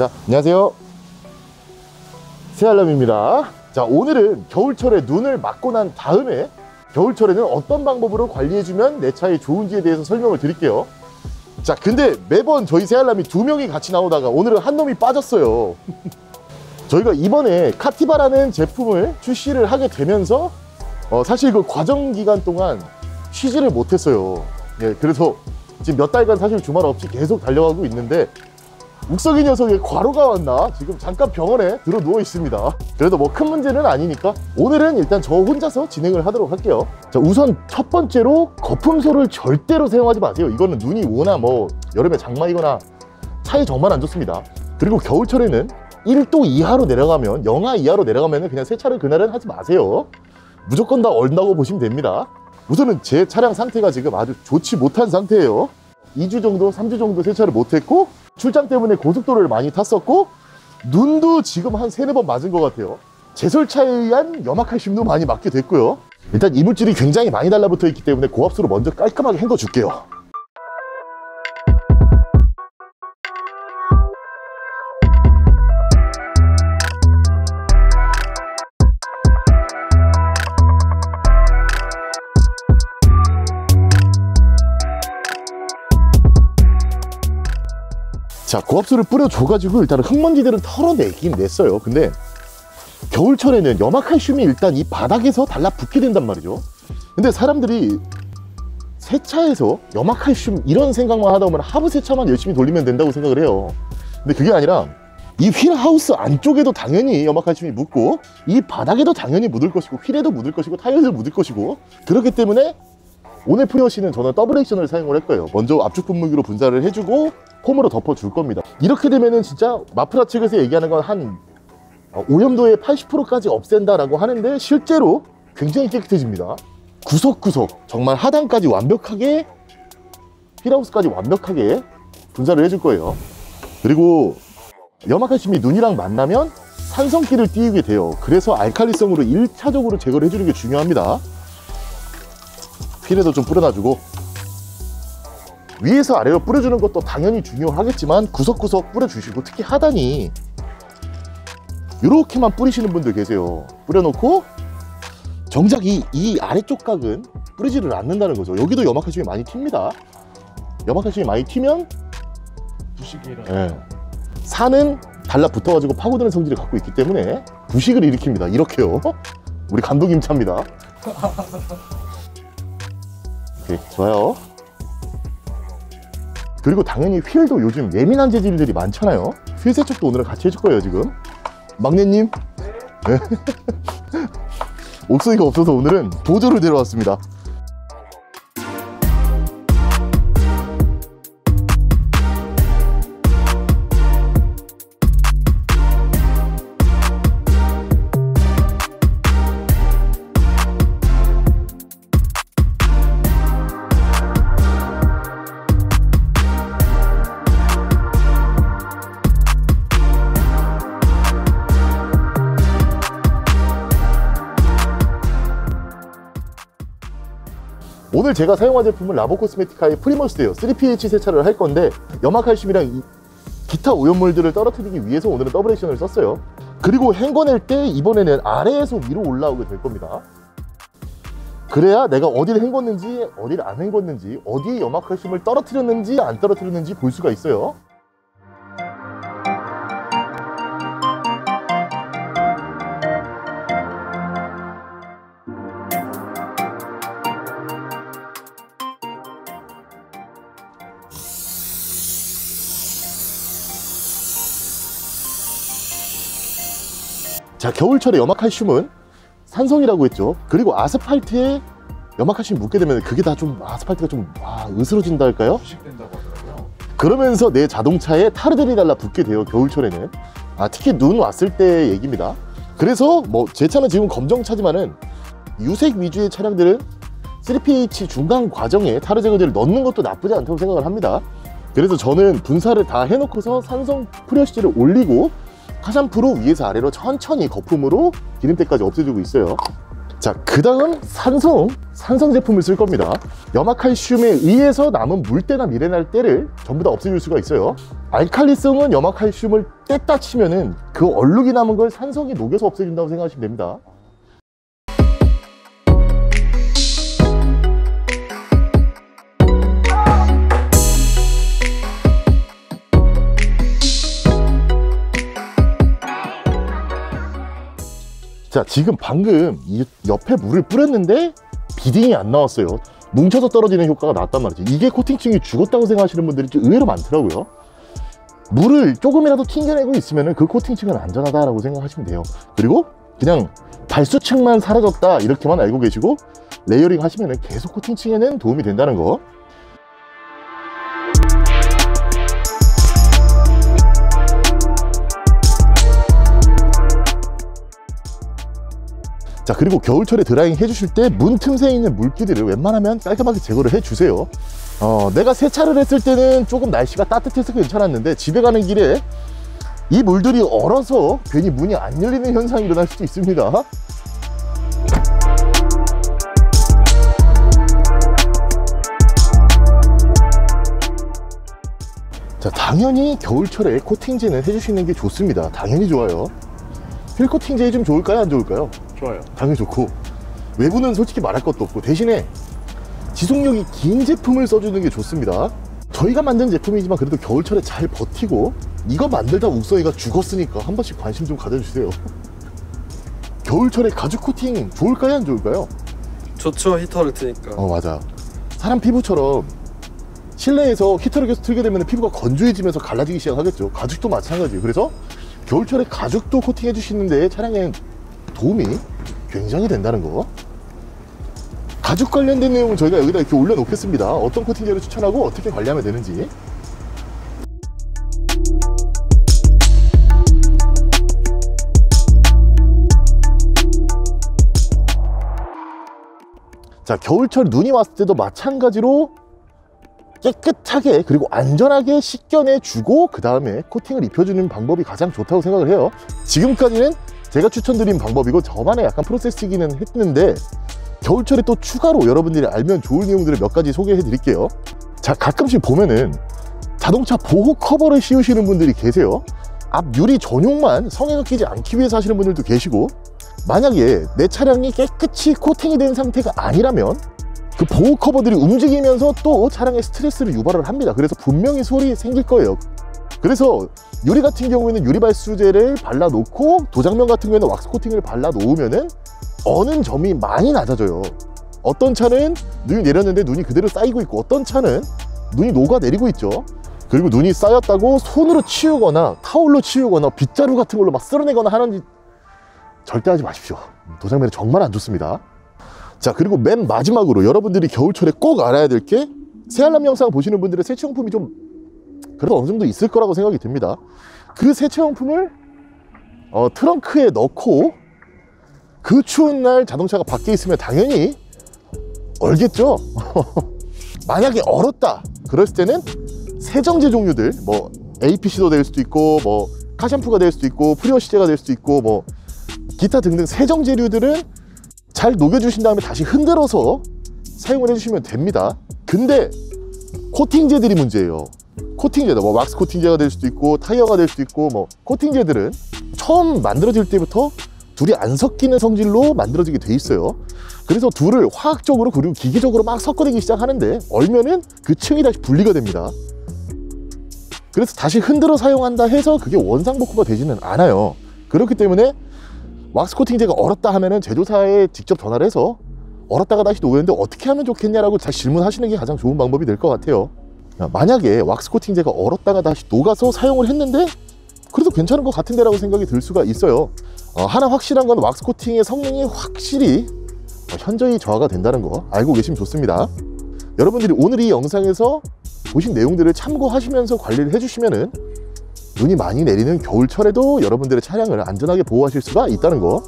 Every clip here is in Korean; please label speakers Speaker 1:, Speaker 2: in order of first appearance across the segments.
Speaker 1: 자, 안녕하세요. 새알람입니다. 자, 오늘은 겨울철에 눈을 맞고 난 다음에 겨울철에는 어떤 방법으로 관리해주면 내 차에 좋은지에 대해서 설명을 드릴게요. 자, 근데 매번 저희 새알람이 두 명이 같이 나오다가 오늘은 한 놈이 빠졌어요. 저희가 이번에 카티바라는 제품을 출시를 하게 되면서 어, 사실 그 과정 기간 동안 쉬지를 못했어요. 예, 그래서 지금 몇 달간 사실 주말 없이 계속 달려가고 있는데 욱석이 녀석에 과로가 왔나? 지금 잠깐 병원에 들어 누워 있습니다. 그래도 뭐 큰 문제는 아니니까 오늘은 일단 저 혼자서 진행을 하도록 할게요. 자 우선 첫 번째로 거품소를 절대로 사용하지 마세요. 이거는 눈이 오나 뭐 여름에 장마이거나 차에 정말 안 좋습니다. 그리고 겨울철에는 1도 이하로 내려가면 영하 이하로 내려가면 그냥 세차를 그날은 하지 마세요. 무조건 다 얼다고 보시면 됩니다. 우선은 제 차량 상태가 지금 아주 좋지 못한 상태예요. 2주 정도, 3주 정도 세차를 못했고 출장 때문에 고속도로를 많이 탔었고 눈도 지금 한 세네 번 맞은 것 같아요. 제설차에 의한 염화칼슘도 많이 맞게 됐고요. 일단 이물질이 굉장히 많이 달라붙어 있기 때문에 고압수로 먼저 깔끔하게 헹궈 줄게요 자 고압수를 뿌려줘가지고 일단은 흙먼지들은 털어내긴 냈어요. 근데 겨울철에는 염화칼슘이 일단 이 바닥에서 달라붙게 된단 말이죠. 근데 사람들이 세차에서 염화칼슘 이런 생각만 하다 보면 하부 세차만 열심히 돌리면 된다고 생각을 해요. 근데 그게 아니라 이 wheel house 안쪽에도 당연히 염화칼슘이 묻고 이 바닥에도 당연히 묻을 것이고 휠에도 묻을 것이고 타이어에도 묻을 것이고 그렇기 때문에 오늘 pre-wash는 저는 Double Action을 사용을 할 거예요. 먼저 압축 분무기로 분사를 해주고 폼으로 덮어줄 겁니다. 이렇게 되면은 진짜 마프라 측에서 얘기하는 건 한 오염도의 80%까지 없앤다라고 하는데 실제로 굉장히 깨끗해집니다. 구석구석 정말 하단까지 완벽하게 힐하우스까지 완벽하게 분사를 해줄 거예요. 그리고 염화칼슘이 눈이랑 만나면 산성기를 띄우게 돼요. 그래서 알칼리성으로 1차적으로 제거를 해주는 게 중요합니다 휠에도 좀 뿌려놔주고 위에서 아래로 뿌려주는 것도 당연히 중요하겠지만 구석구석 뿌려주시고 특히 하단이 이렇게만 뿌리시는 분들 계세요. 뿌려놓고 정작 이, 이 아래쪽 각은 뿌리지를 않는다는 거죠. 여기도 염화칼슘이 많이 튑니다. 염화칼슘이 많이 튀면
Speaker 2: 부식이라.
Speaker 1: 예, 산은 달라붙어가지고 파고드는 성질을 갖고 있기 때문에 부식을 일으킵니다. 이렇게요. 우리 감독님 차입니다. 오케이 좋아요. 그리고 당연히 휠도 요즘 예민한 재질들이 많잖아요. 휠 세척도 오늘은 같이 해줄 거예요 지금. 막내님. 네. 옥수이가 없어서 오늘은 보조를 데려왔습니다 오늘 제가 사용한 제품은 Labocosmetica의 Primus예요. 3pH 세차를 할 건데 염화칼슘이랑 이 기타 오염물들을 떨어뜨리기 위해서 오늘은 Double Action을 썼어요. 그리고 헹궈낼 때 이번에는 아래에서 위로 올라오게 될 겁니다. 그래야 내가 어디를 헹궜는지 어디를 안 헹궜는지 어디에 염화칼슘을 떨어뜨렸는지 안 떨어뜨렸는지 볼 수가 있어요 자 겨울철에 염화칼슘은 산성이라고 했죠 그리고 아스팔트에 염화칼슘이 묻게 되면 그게 다 좀 아스팔트가 좀 아, 으스러진다 할까요?
Speaker 2: 하더라고요.
Speaker 1: 그러면서 내 자동차에 타르들이 달라붙게 돼요 겨울철에는 아 특히 눈 왔을 때 얘기입니다 그래서 뭐 제 차는 지금 검정차지만은 유색 위주의 차량들은 3pH 중간 과정에 타르 제거제를 넣는 것도 나쁘지 않다고 생각을 합니다 그래서 저는 분사를 다 해놓고서 산성 프레쉬를 올리고 카샴푸로 위에서 아래로 천천히 거품으로 기름때까지 없애주고 있어요. 자, 그 다음 산성, 산성 제품을 쓸 겁니다. 염화칼슘에 의해서 남은 물때나 미네랄 때를 전부 다 없애줄 수가 있어요. 알칼리성은 염화칼슘을 뗐다 치면은 그 얼룩이 남은 걸 산성이 녹여서 없애준다고 생각하시면 됩니다. 자, 지금 방금 이 옆에 물을 뿌렸는데 beading이 안 나왔어요. 뭉쳐서 떨어지는 효과가 나왔단 말이지. 이게 코팅층이 죽었다고 생각하시는 분들이 좀 의외로 많더라고요. 물을 조금이라도 튕겨내고 있으면 그 코팅층은 안전하다라고 생각하시면 돼요. 그리고 그냥 발수층만 사라졌다 이렇게만 알고 계시고 layering 하시면 계속 코팅층에는 도움이 된다는 거. 자 그리고 겨울철에 드라잉 해주실 때 문 틈새에 있는 물기들을 웬만하면 깔끔하게 제거를 해주세요. 어, 내가 세차를 했을 때는 조금 날씨가 따뜻해서 괜찮았는데 집에 가는 길에 이 물들이 얼어서 괜히 문이 안 열리는 현상이 일어날 수도 있습니다. 자 당연히 겨울철에 코팅제는 해주시는 게 좋습니다. 당연히 좋아요. 필 코팅제 좀 좋을까요? 안 좋을까요?
Speaker 2: 좋아요.
Speaker 1: 당연히 좋고. 외부는 솔직히 말할 것도 없고. 대신에 지속력이 긴 제품을 써주는 게 좋습니다. 저희가 만든 제품이지만 그래도 겨울철에 잘 버티고 이거 만들다 욱성이가 죽었으니까 한 번씩 관심 좀 가져주세요. 겨울철에 가죽 코팅 좋을까요? 안 좋을까요?
Speaker 3: 좋죠. 히터를 트니까.
Speaker 1: 어 맞아. 사람 피부처럼 실내에서 히터를 계속 틀게 되면 피부가 건조해지면서 갈라지기 시작하겠죠. 가죽도 마찬가지예요 그래서 겨울철에 가죽도 코팅해 주시는데 차량에 도움이 굉장히 된다는 거. 가죽 관련된 내용은 저희가 여기다 이렇게 올려놓겠습니다. 어떤 코팅제를 추천하고 어떻게 관리하면 되는지. 자 겨울철 눈이 왔을 때도 마찬가지로 깨끗하게 그리고 안전하게 씻겨내 주고 그 다음에 코팅을 입혀주는 방법이 가장 좋다고 생각을 해요. 지금까지는 제가 추천드린 방법이고 저만의 약간 프로세스이기는 했는데 겨울철에 또 추가로 여러분들이 알면 좋을 내용들을 몇 가지 소개해 드릴게요 자 가끔씩 보면은 자동차 보호 커버를 씌우시는 분들이 계세요 앞 유리 전용만 성에가 끼지 않기 위해서 하시는 분들도 계시고 만약에 내 차량이 깨끗이 코팅이 된 상태가 아니라면 그 보호 커버들이 움직이면서 또 차량에 스트레스를 유발을 합니다. 그래서 분명히 소리 생길 거예요. 그래서 유리 같은 경우에는 유리 발수제를 발라 놓고 도장면 같은 경우에는 왁스 코팅을 발라 놓으면은 어는 점이 많이 낮아져요. 어떤 차는 눈이 내렸는데 눈이 그대로 쌓이고 있고 어떤 차는 눈이 녹아 내리고 있죠. 그리고 눈이 쌓였다고 손으로 치우거나 타올로 치우거나 빗자루 같은 걸로 막 쓸어내거나 하는 짓 절대 하지 마십시오. 도장면이 정말 안 좋습니다. 자 그리고 맨 마지막으로 여러분들이 겨울철에 꼭 알아야 될 게 새알람 영상 보시는 분들의 세차용품이 좀 그래도 어느 정도 있을 거라고 생각이 듭니다 그 세차용품을 어, 트렁크에 넣고 그 추운 날 자동차가 밖에 있으면 당연히 얼겠죠 만약에 얼었다 그럴 때는 세정제 종류들 뭐 APC도 될 수도 있고 뭐 카샴푸가 될 수도 있고 프리워시제가 될 수도 있고 뭐 기타 등등 세정제류들은 잘 녹여주신 다음에 다시 흔들어서 사용을 해주시면 됩니다. 근데 코팅제들이 문제예요. 코팅제들, 뭐 왁스 코팅제가 될 수도 있고 타이어가 될 수도 있고 뭐 코팅제들은 처음 만들어질 때부터 둘이 안 섞이는 성질로 만들어지게 돼 있어요. 그래서 둘을 화학적으로 그리고 기계적으로 막 섞어내기 시작하는데 얼면은 그 층이 다시 분리가 됩니다. 그래서 다시 흔들어 사용한다 해서 그게 원상복구가 되지는 않아요. 그렇기 때문에 왁스 코팅제가 얼었다 하면은 제조사에 직접 전화를 해서 얼었다가 다시 녹였는데 어떻게 하면 좋겠냐라고 잘 질문하시는 게 가장 좋은 방법이 될 것 같아요. 만약에 왁스 코팅제가 얼었다가 다시 녹아서 사용을 했는데 그래도 괜찮은 것 같은데 라고 생각이 들 수가 있어요. 어, 하나 확실한 건 왁스 코팅의 성능이 확실히 어, 현저히 저하가 된다는 거 알고 계시면 좋습니다. 여러분들이 오늘 이 영상에서 보신 내용들을 참고하시면서 관리를 해주시면 은 눈이 많이 내리는 겨울철에도 여러분들의 차량을 안전하게 보호하실 수가 있다는 거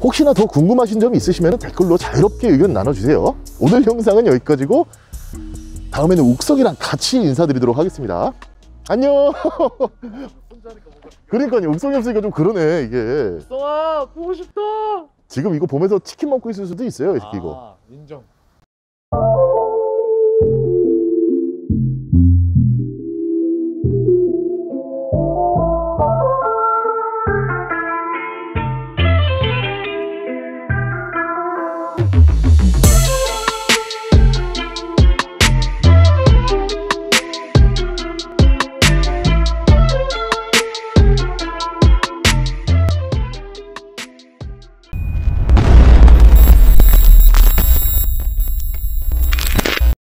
Speaker 1: 혹시나 더 궁금하신 점이 있으시면 댓글로 자유롭게 의견 나눠주세요 오늘 영상은 여기까지고 다음에는 욱성이랑 같이 인사드리도록 하겠습니다. 안녕. 그러니까요. 욱성이 없으니까 좀 그러네 이게.
Speaker 2: 쏘아 보고 싶다.
Speaker 1: 지금 이거 보면서 치킨 먹고 있을 수도 있어요. 이 새끼 이거.
Speaker 2: 아, 인정.